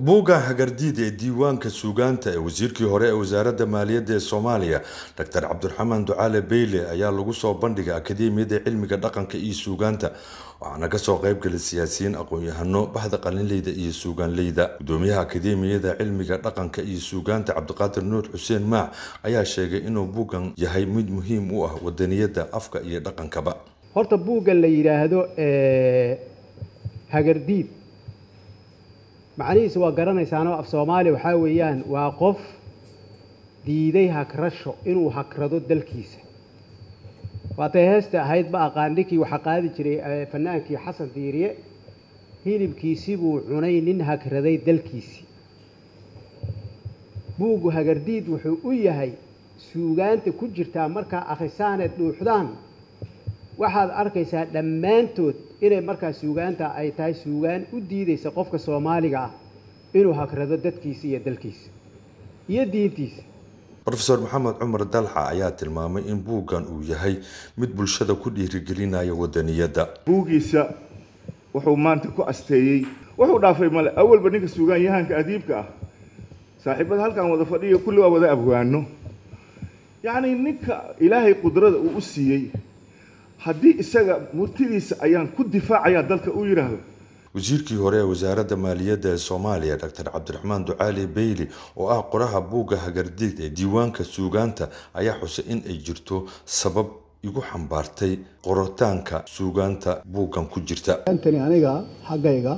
buugga hagardiid ee diiwaanka suugaanta ee wasiirkii hore ee wasaaradda maaliyadda ee soomaaliya doctor cabdiraxmaan ducaale beyle ayaa lagu soo bandhigay akademiyada cilmiga dhaqanka iyo suugaanta waxaana ka soo qaybgalay siyaasiyiin aqoon-yahano bahda qalinleyda iyo suugaanleyda. Gudoomiyaha akademiyada cilmiga dhaqanka iyo suugaanta cabdiqaadir nuur xuseen maac ayaa sheegay inuu buuggan yahay mid muhiim u ah wadaniyadda afka iyo dhaqankaba. Horta buuggan la yidhaahdo hagardiid macnihiisa waa garanaysaanoo af soomaaliya waxaa weeyaan waa qof diiday hagrasho inuu hagrado dalkiisa. Waatay heesta ahayd ma aqaan ninkii waxaa qaadi jiray fanaankii xasan diiriye hilibkiisi buu cunay nin hagraday dalkiisii. Buuggu hagardiid wuxuu u yahay suugaanta ku jirtaa markaa akhrisaaneed dhuuxdaan waxaad arkaysaa dhammaantood inay markaa suugaanta ay tahay suugaan u diidaysa qofka soomaaliga ah inuu hagrado dadkiisa iyo dalkiisa iyo diintiisa. Rofeor maxamed cumar dalxa ayaa tilmaamay in buuggan uu yahay mid bulshada ku dhiirigelinaya wadaniyadda buuggiisa wuxuu maanta ku asteeyey wuxuu dhaafay male awalba ninka suugaan yahanka adiibka ah saaxiibada halkan wada fadhiyo kulli waa wada abwaano yacni ninka ilaahay qudrada uu u siiyey haddii isaga murtidiisa ayaan ku difaacayaa dalka uu yidhaahdo. Wasiirkii hore ee wasaaradda maaliyadda ee soomaaliya doctor cabdiraxmaan ducaali beyli oo ah qoraha buugga hagardiid ee diiwaanka suugaanta ayaa xusay in ay jirto sabab igu xambaartay qoritaanka suugaanta buuggan ku jirta. Antani aniga xaggayga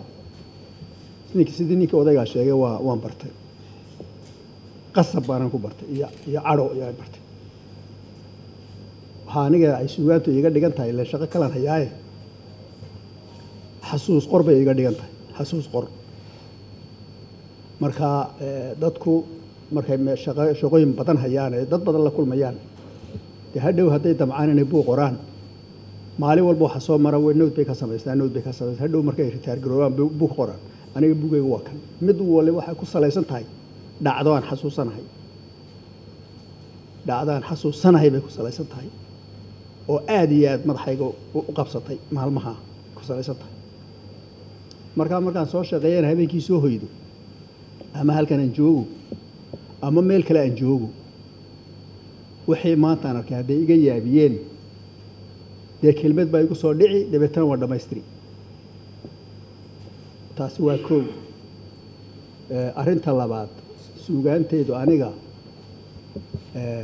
sidii ninkii odaygaa sheegay waa waan bartay. Qasab baanan ku bartay iyo iyo cadho ayaan bartay waxaa aniga ay suugaantu iga dhigan tahay ile shaqo kalan hayaaye xasuus qor bay iga dhigan tahay xasuus qor. Marka dadku markay shaqooyin badan hayaan ee dad badan la kulmayaan. Dee hadhow hadday damcaan inay buug qoraan maalin walba waxa soo mara nowd bay ka samaystaan nowd bay ka samaystaan hadhow markay ritaar garoobaan buug qoraan aniga buugayga waa kan. Mid waliba waxay ku salaysan tahay dhacdo aan xasuusanahay dhacdo aan xasuusanahay bay ku salaysan tahay oo aada iyo aada madaxayga u qabsatay maalmaha ku salaysan tahay markaa markaan soo shaqeeyana habeenkii soo hoydo ama halkan aan joogo ama meel kale aan joogo wixii maanta aan arkay hadday iga yaabiyeen dee kelmad baa igu soo dhici dabeetana waa dhammaystiri. Taasi waa kow. Arrinta labaad suugaanteydu aniga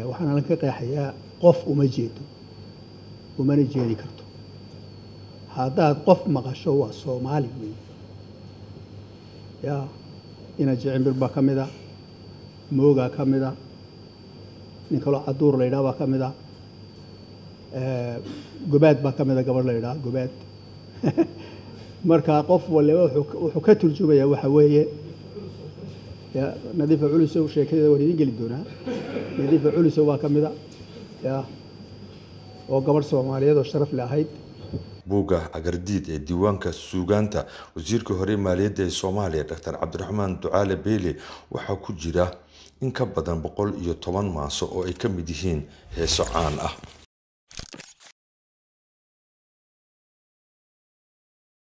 waxaan alan ka qeexayaa qof uma jeedo umana jeedi karto. Haddaad qof maqasho waa soomaali wey ya ina jicimbir baa ka mid a moogaa ka mid a nin kaloo caduur la yidhaha baa ka mid a gobaad baa ka mid a gabadh la yidhaha gobaad. Marka qof waliba wuxuu ka turjumayaa waxa weeye. Ya nadiifa culusow sheekadeeda waan idin geli doonaa. Nadiifa culusow baa ka mid a ya oo gabadh soomaaliyeed oo sharaf le ahayd. Buugga agardiid ee diiwaanka suugaanta wasiirkii hore maaliyadda ee soomaaliya doctor cabdiraxmaan ducaale beyle waxaa ku jira in ka badan boqol iyo toban maaso oo ay ka mid yihiin heeso caan ah